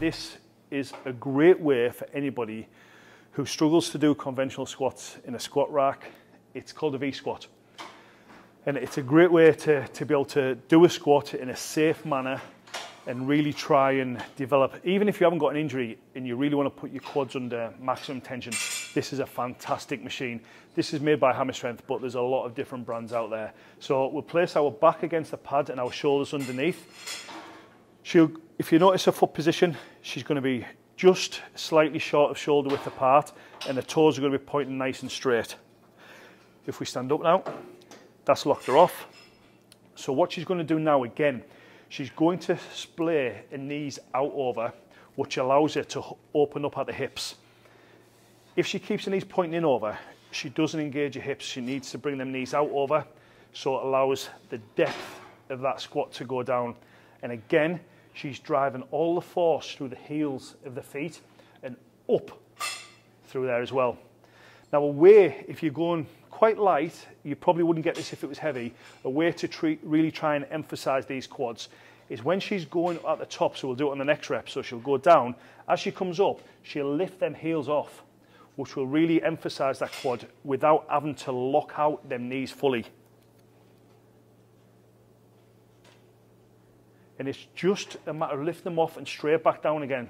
this is a great way for anybody who struggles to do conventional squats in a squat rack. It's called a V-squat. And it's a great way to, to be able to do a squat in a safe manner and really try and develop, even if you haven't got an injury and you really want to put your quads under maximum tension, this is a fantastic machine. This is made by Hammer Strength, but there's a lot of different brands out there. So we'll place our back against the pad and our shoulders underneath. She'll, if you notice her foot position, she's going to be just slightly short of shoulder width apart and the toes are going to be pointing nice and straight. If we stand up now, that's locked her off. So what she's going to do now again, she's going to splay her knees out over, which allows her to open up at the hips. If she keeps her knees pointing in over, she doesn't engage her hips. She needs to bring them knees out over, so it allows the depth of that squat to go down. And again, she's driving all the force through the heels of the feet and up through there as well. Now, a way, if you're going quite light, you probably wouldn't get this if it was heavy. A way to treat, really try and emphasize these quads is when she's going at the top, so we'll do it on the next rep, so she'll go down. As she comes up, she'll lift them heels off, which will really emphasize that quad without having to lock out them knees fully. And it's just a matter of lifting them off and straight back down again.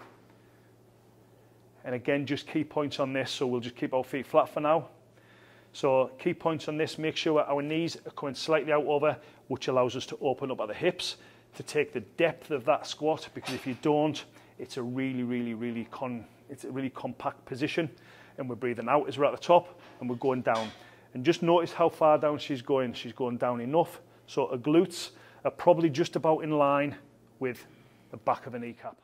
And again, just key points on this. So we'll just keep our feet flat for now. So key points on this, make sure our knees are coming slightly out over, which allows us to open up at the hips to take the depth of that squat, because if you don't, it's a really, really, really con, it's a really compact position. And we're breathing out as we're at the top and we're going down. And just notice how far down she's going. She's going down enough. So her glutes are probably just about in line with the back of a kneecap.